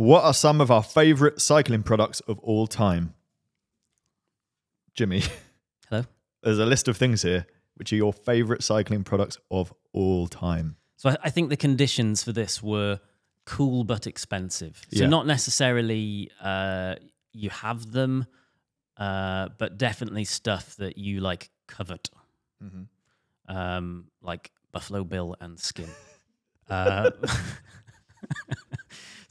What are some of our favorite cycling products of all time? Jimmy, Hello. there's a list of things here which are your favorite cycling products of all time. So I, I think the conditions for this were cool but expensive. So Yeah. not necessarily uh, you have them, uh, but definitely stuff that you like covet, Mm-hmm. um, like Buffalo Bill and Skin. uh,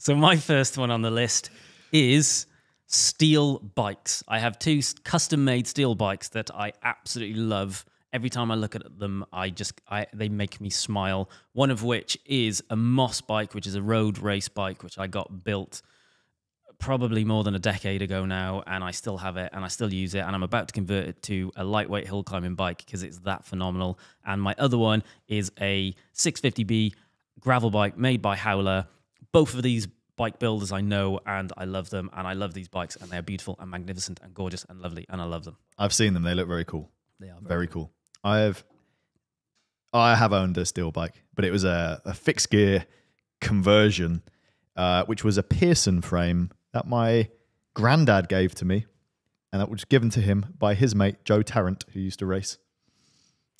so my first one on the list is steel bikes. I have two custom made steel bikes that I absolutely love. Every time I look at them, I just I, they make me smile. One of which is a Moss bike, which is a road race bike, which I got built probably more than a decade ago now, and I still have it and I still use it. And I'm about to convert it to a lightweight hill climbing bike because it's that phenomenal. And my other one is a 650B gravel bike made by Howler. Both of these bike builders I know and I love them, and I love these bikes, and they're beautiful and magnificent and gorgeous and lovely, and I love them. I've seen them. They look very cool. They are Very cool. I have I have owned a steel bike, but it was a, a fixed gear conversion, uh, which was a Pearson frame that my granddad gave to me, and that was given to him by his mate Joe Tarrant, who used to race,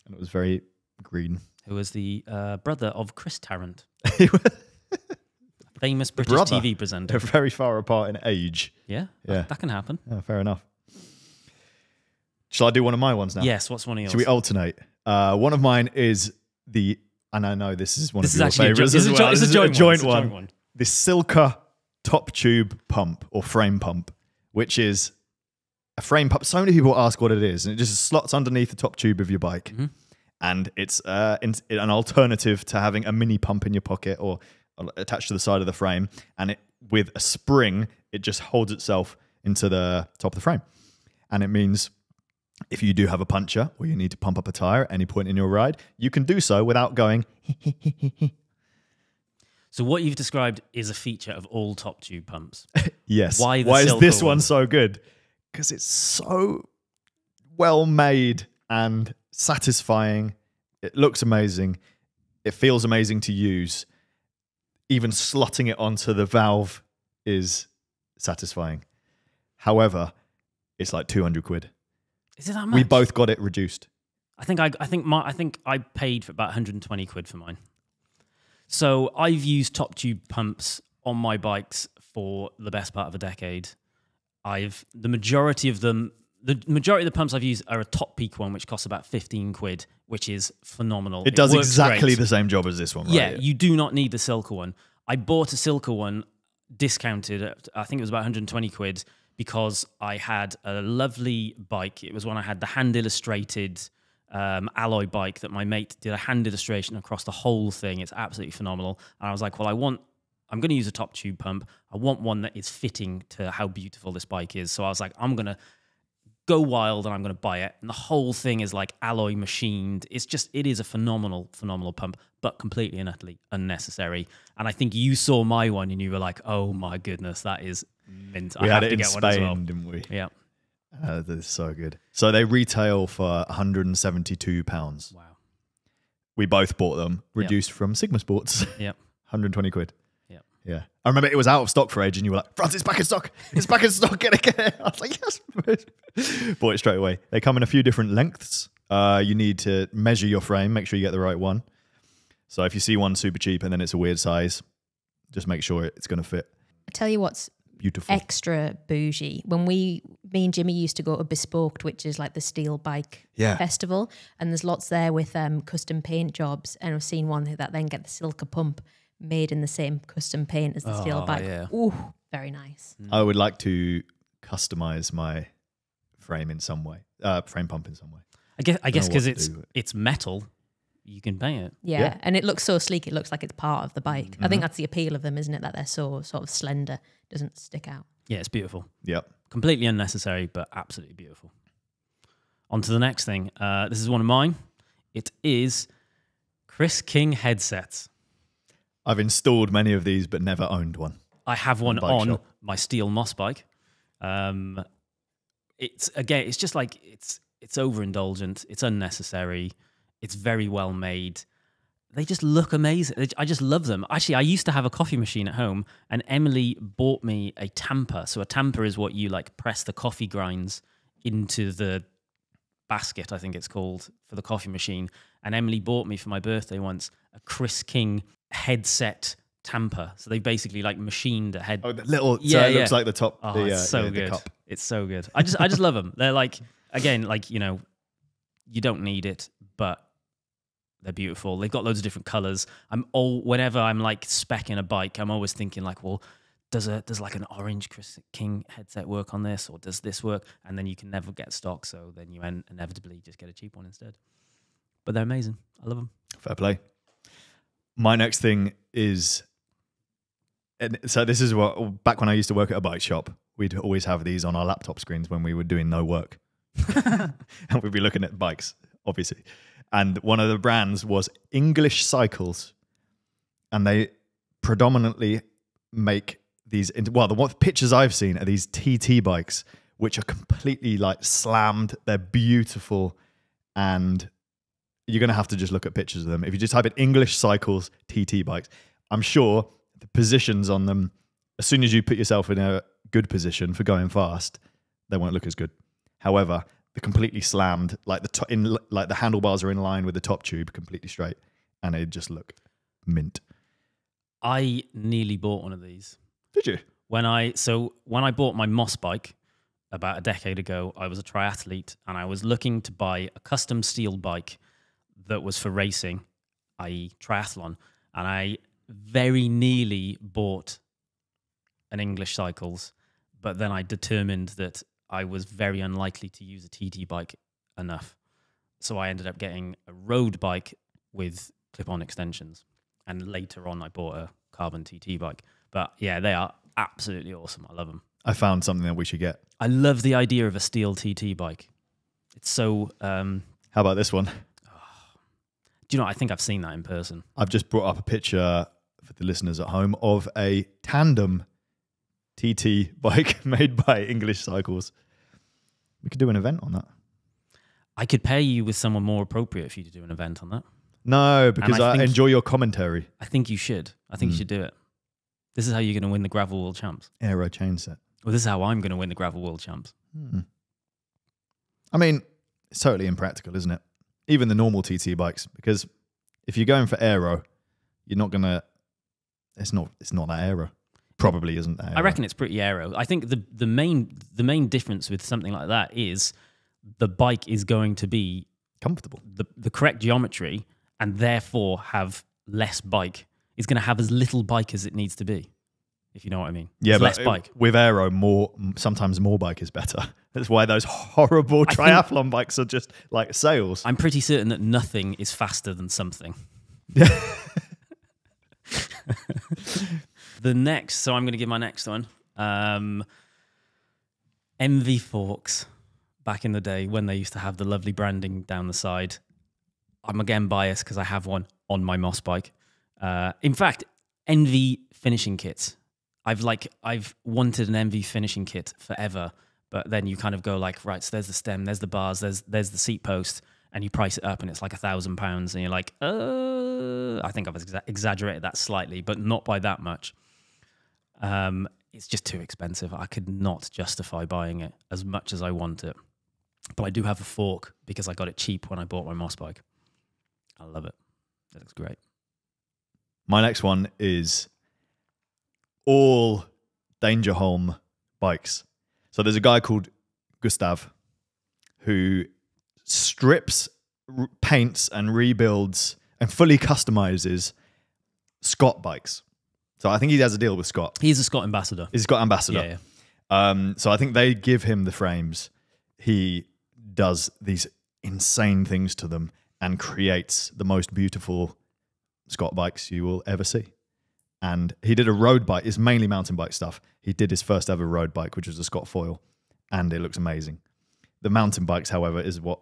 and it was very green. who was the uh, brother of Chris Tarrant, famous British brother. TV presenter. They're very far apart in age. Yeah, Yeah. that, that can happen. Yeah, fair enough. Shall I do one of my ones now? Yes, what's one of yours? Should we alternate? Uh, one of mine is the, and I know this is one This of is your a favorites a jo- well. a This is joint one, joint a one. joint one. The Silca top tube pump or frame pump, which is a frame pump. So many people ask what it is, and it just slots underneath the top tube of your bike. Mm-hmm. And it's uh, an alternative to having a mini pump in your pocket or attached to the side of the frame. And it, with a spring, it just holds itself into the top of the frame. And it means if you do have a puncture or you need to pump up a tire at any point in your ride, you can do so without going, So what you've described is a feature of all top tube pumps. yes. Why Why is this one? one so good? Because it's so well made and satisfying. It looks amazing. It feels amazing to use. Even slotting it onto the valve is satisfying. However, it's like 200 quid. Is it that much? We both got it reduced. I think I, I think my, I think I paid for about 120 quid for mine. So I've used top tube pumps on my bikes for the best part of a decade. I've the majority of them, the majority of the pumps I've used are a Topeak one, which costs about 15 quid, which is phenomenal. It does works exactly great. the same job as this one, right? Yeah, you do not need the Silca one. I bought a Silca one discounted, at, I think it was about 120 quid because I had a lovely bike. It was one I had the hand illustrated um, alloy bike that my mate did a hand illustration across the whole thing. It's absolutely phenomenal. And I was like, well, I want, I'm going to use a top tube pump. I want one that is fitting to how beautiful this bike is. So I was like, I'm going to go wild and I'm going to buy it. And the whole thing is like alloy machined. It's just, it is a phenomenal, phenomenal pump, but completely and utterly unnecessary. And I think you saw my one and you were like, oh my goodness, that is mint. We I had it to in get Spain, well. didn't we? Yeah. Uh, this is so good. So they retail for 172 pounds. Wow. We both bought them, reduced from Sigma Sports, Yep. 120 quid. Yeah, I remember it was out of stock for age, and you were like, "France, it's back in stock! It's back in stock! Get it, get it!" I was like, "Yes!" Bought it straight away. They come in a few different lengths. Uh, you need to measure your frame, make sure you get the right one. So if you see one super cheap and then it's a weird size, just make sure it's going to fit. I tell you what's Beautiful. extra bougie. When we, me and Jimmy used to go to Bespoke, which is like the steel bike Yeah. festival, and there's lots there with um, custom paint jobs. And I've seen one that then get the Silca pump made in the same custom paint as the steel Oh, bike. yeah. Ooh, very nice. I would like to customize my frame in some way, uh, frame pump in some way. I guess, I guess because it's, do it's metal, you can paint it. Yeah. Yeah. and it looks so sleek. It looks like it's part of the bike. I Mm-hmm. think that's the appeal of them, isn't it? That they're so sort of slender, doesn't stick out. Yeah, it's beautiful. Yep. completely unnecessary, but absolutely beautiful. On to the next thing. Uh, this is one of mine. It is Chris King headsets. I've installed many of these, but never owned one. I have one on shop. my steel moss bike. Um, it's again, it's just like it's it's overindulgent. It's unnecessary. It's very well made. they just look amazing. I just love them. Actually, I used to have a coffee machine at home, and Emily bought me a tamper. So a tamper is what you like press the coffee grinds into the basket, I think it's called, for the coffee machine. And Emily bought me for my birthday once a Chris King headset tamper. So they basically like machined a head. Oh, the little. Yeah, so it looks like the top. Oh, the, it's uh, so yeah, good. It's so good. I just I just love them. They're like again like you know you don't need it, but they're beautiful. They've got loads of different colors. I'm all whenever I'm like specking a bike, I'm always thinking like, well, does a does like an orange Chris King headset work on this, or does this work? And then you can never get stock, so then you inevitably just get a cheap one instead. But they're amazing. I love them. Fair play. My next thing is, and so this is what back when I used to work at a bike shop, we'd always have these on our laptop screens when we were doing no work, and we'd be looking at bikes, obviously. And one of the brands was English Cycles, and they predominantly make these. Into, well, the what pictures I've seen are these TT bikes, which are completely like slammed. They're beautiful, and you're going to have to just look at pictures of them. If you just type in English cycles TT bikes, I'm sure the positions on them, as soon as you put yourself in a good position for going fast, they won't look as good. However, they're completely slammed, like the to- in like the handlebars are in line with the top tube, completely straight, and they just look mint. I nearly bought one of these. Did you? when I so when I bought my Moss bike about a decade ago, I was a triathlete and I was looking to buy a custom steel bike that was for racing, i.e., triathlon, and I very nearly bought an English Cycles, but then I determined that I was very unlikely to use a TT bike enough, so I ended up getting a road bike with clip-on extensions, and later on I bought a carbon TT bike. But yeah, they are absolutely awesome. I love them. I found something that we should get. I love the idea of a steel TT bike. It's so. Um, How about this one? Do you know? I think I've seen that in person. I've just brought up a picture for the listeners at home of a tandem TT bike made by English Cycles. We could do an event on that. I could pair you with someone more appropriate for you to do an event on that. No, because I I, enjoy your commentary. I think you should. I think you Hmm. should do it. This is how you're going to win the gravel world champs. Aero chain set. Well, this is how I'm going to win the gravel world champs. Hmm. I mean, it's totally impractical, isn't it? Even the normal TT bikes, because if you're going for aero, you're not gonna. It's not. It's not that aero. Probably isn't that. Aero. I reckon it's pretty aero. I think the the main the main difference with something like that is the bike is going to be comfortable. the, the correct geometry and therefore have less bike. It's going to have as little bike as it needs to be, if you know what I mean. Yeah, It's but less bike. with aero, more sometimes more bike is better. That's why those horrible I think- triathlon bikes are just like sails. I'm pretty certain that nothing is faster than something. the next, so I'm going to give my next one. Um, ENVE Forks, back in the day when they used to have the lovely branding down the side. I'm again biased because I have one on my Moss bike. Uh, in fact, ENVE finishing kits. I've like I've wanted an ENVE finishing kit forever, but then you kind of go like, right, so there's the stem, there's the bars, there's there's the seat post, and you price it up, and it's like a thousand pounds, and you're like, uh, I think I've exa- exaggerated that slightly, but not by that much. Um, it's just too expensive. I could not justify buying it as much as I want it. But I do have a fork because I got it cheap when I bought my Moss bike. I love it. It looks great. My next one is all Danger Holm bikes. So there's a guy called Gustav who strips, paints, and rebuilds and fully customizes Scott bikes. So I think he has a deal with Scott. He's a Scott ambassador. He's got ambassador. Yeah, yeah. Um, so I think they give him the frames. He does these insane things to them and creates the most beautiful Scott bikes you will ever see. And he did a road bike. It's mainly mountain bike stuff. He did his first ever road bike, which was a Scott foil, and it looks amazing. The mountain bikes, however, is what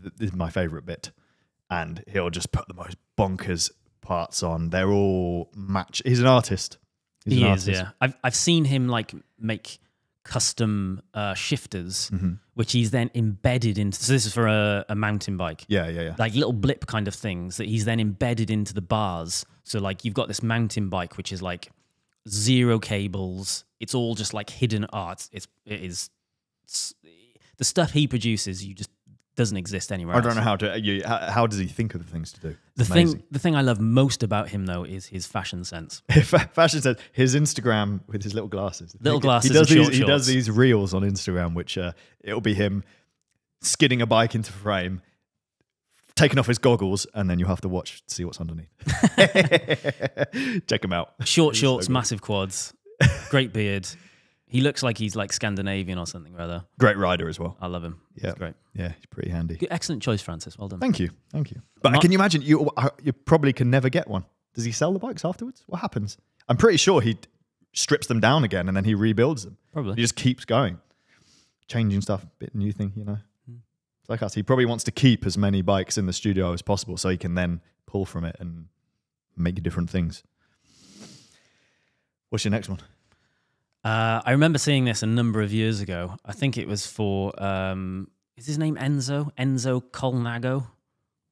th- is my favorite bit. And he'll just put the most bonkers parts on. They're all match. He's an artist. He's he an is, artist. yeah. I've I've seen him like make custom uh, shifters, Mm-hmm. which he's then embedded into. So this is for a, a mountain bike. Yeah, yeah, yeah. Like little blip kind of things that he's then embedded into the bars. So like you've got this mountain bike which is like zero cables. It's all just like hidden art. It's it is it's, the stuff he produces. You just doesn't exist anywhere. I don't else. know how to. You, how, how does he think of the things to do? The It's thing, the thing I love most about him though is his fashion sense. Fashion says his Instagram with his little glasses. Little He- glasses He does these. He does these reels on Instagram, which uh, it'll be him skidding a bike into frame, taking off his goggles, and then you have to watch to see what's underneath. Check him out. Short He's so shorts, good. massive quads, great beard. He looks like he's like Scandinavian or something rather. Great rider as well. I love him. Yeah. He's great. Yeah, he's pretty handy. Good, excellent choice, Francis. Well done. Thank you, thank you. But Not- can you imagine? You uh, you probably can never get one. Does he sell the bikes afterwards? What happens? I'm pretty sure he strips them down again and then he rebuilds them. Probably. He just keeps going, changing stuff, bit new thing, you know. It's like us. He probably wants to keep as many bikes in the studio as possible, so he can then pull from it and make different things. What's your next one? Uh, I remember seeing this a number of years ago. I think it was for um, is his name Enzo Enzo Colnago,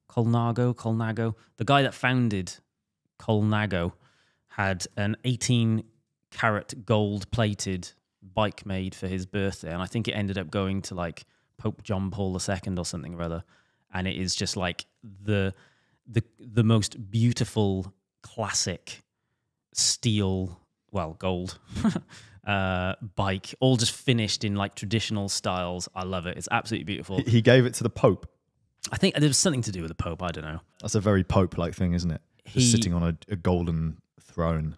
Colnago Colnago. The guy that founded Colnago had an 18 carat gold plated bike made for his birthday, and I think it ended up going to like Pope John Paul II or something or other. And it is just like the the the most beautiful classic steel, well, gold uh, bike, all just finished in like traditional styles. I love it. It's absolutely beautiful. He- gave it to the Pope. I think there was something to do with the Pope. I don't know. That's a very Pope-like thing, isn't it? Just He- sitting on a, a golden throne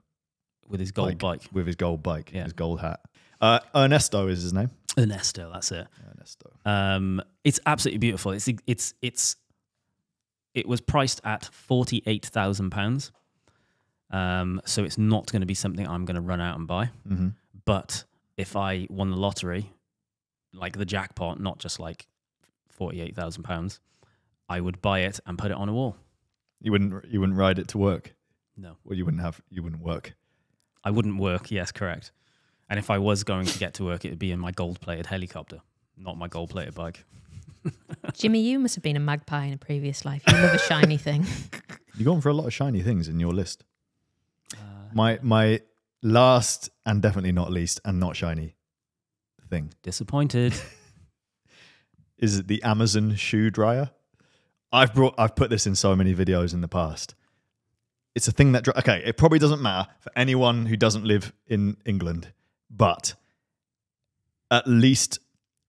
With his gold like, bike. with his gold bike, Yeah. his gold hat. Uh, Ernesto is his name. Ernesto, that's it. Ernesto. Um, it's absolutely beautiful. It's it's it's it was priced at forty eight thousand pounds. Um, so it's not going to be something I'm going to run out and buy. hmm But if I won the lottery, like the jackpot, not just like forty eight thousand pounds, I would buy it and put it on a wall. You wouldn't you wouldn't ride it to work. No, Well, you wouldn't have you wouldn't work. I wouldn't work. Yes, correct. And if I was going to get to work, it would be in my gold plated helicopter, not my gold plated bike. Jimmy, you must have been a magpie in a previous life. You love a shiny thing. You're going for a lot of shiny things in your list. Uh, My my last and definitely not least and not shiny thing disappointed. is it the Amazon shoe dryer. I've brought I've put this in so many videos in the past. It's a thing that dry- okay, it probably doesn't matter for anyone who doesn't live in England, but at least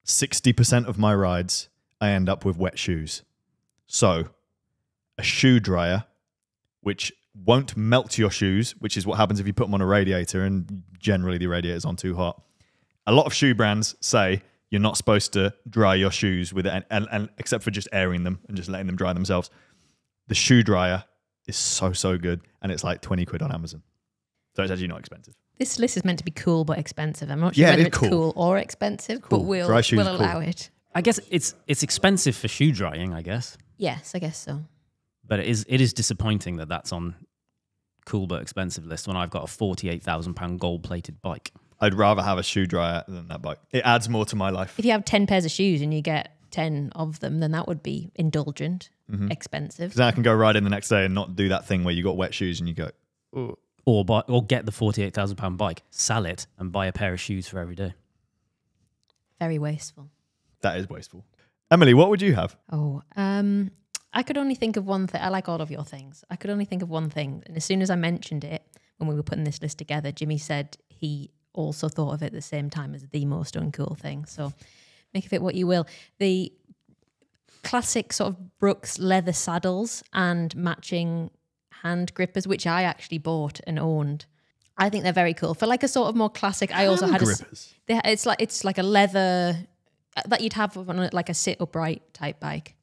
60% of my rides I end up with wet shoes. So, a shoe dryer which won't melt your shoes, which is what happens if you put them on a radiator and generally the radiator's on too hot. A lot of shoe brands say you're not supposed to dry your shoes with it, and, and, and except for just airing them and just letting them dry themselves. The shoe dryer is so so good, and it's like twenty quid on Amazon, so it's actually not expensive. This list is meant to be cool but expensive. I'm not sure Yeah, whether is it's cool. cool. or expensive, Cool. but we'll, we'll are cool. allow it. I guess it's it's expensive for shoe drying, I guess, Yes, I guess so. But it is it is disappointing that that's on cool but expensive list when I've got a forty eight thousand pound gold plated bike. I'd rather have a shoe dryer than that bike. It adds more to my life. If you have 10 pairs of shoes and you get 10 of them, then that would be indulgent, Mm-hmm. expensive. Because then I can go ride in the next day and not do that thing where you got wet shoes and you go, oh, Or buy or get the forty eight thousand pound bike, sell it, and buy a pair of shoes for every day. Very wasteful. that is wasteful. Emily, what would you have? Oh, um, I could only think of one thing. I like all of your things. I could only think of one thing. And as soon as I mentioned it, when we were putting this list together, Jimmy said he also thought of it at the same time as the most uncool thing. So make of it what you will. The classic sort of Brooks leather saddles and matching hand grippers, which I actually bought and owned. I think they're very cool for like a sort of more classic. I also Hand had a, grippers. they, it's like it's like a leather uh, that you'd have on a, like a sit upright type bike.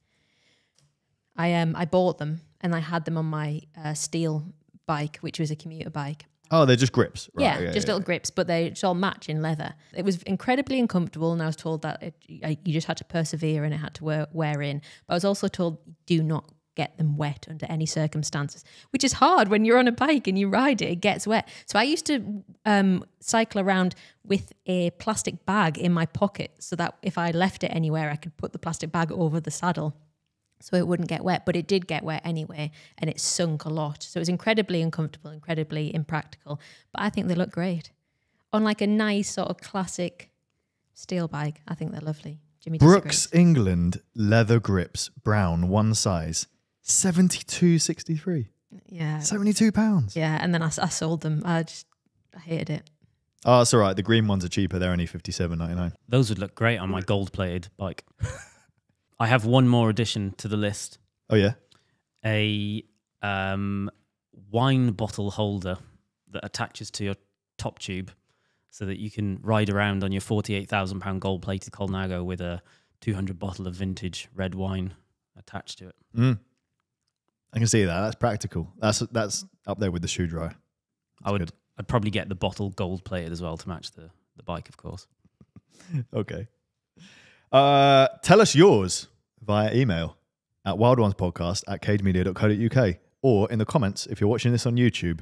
I um I bought them and I had them on my uh, steel bike, which was a commuter bike. Oh, they're just grips. Right, yeah, just little grips, but they it's all match in leather. It was incredibly uncomfortable, and I was told that it, I, you just had to persevere and it had to wear, wear in. But I was also told do not get them wet under any circumstances, which is hard when you're on a bike and you ride it, it gets wet. So I used to um, cycle around with a plastic bag in my pocket so that if I left it anywhere, I could put the plastic bag over the saddle so it wouldn't get wet. But it did get wet anyway and it sunk a lot. So it was incredibly uncomfortable, incredibly impractical. But I think they look great on like a nice sort of classic steel bike. I think they're lovely. Jimmy Brooks disagrees. England leather grips, brown, one size, seventy-two sixty-three. Yeah. Seventy-two pounds. Yeah, and then I sold them. I just I hated it. Oh, that's all right. The green ones are cheaper. They're only fifty-seven ninety-nine. Those would look great on my gold plated bike. I have one more addition to the list Oh yeah. a um, wine bottle holder that attaches to your top tube so that you can ride around on your £48,000 gold plated Colnago with a 200 bottle of vintage red wine attached to it. Mm. I can see that. That's practical. That's that's up there with the shoe dryer. I would good. I'd probably get the bottle gold plated as well to match the, the bike, of course. Okay. Uh, tell us yours via email at wildonespodcast at cademedia.co.uk or in the comments if you're watching this on YouTube.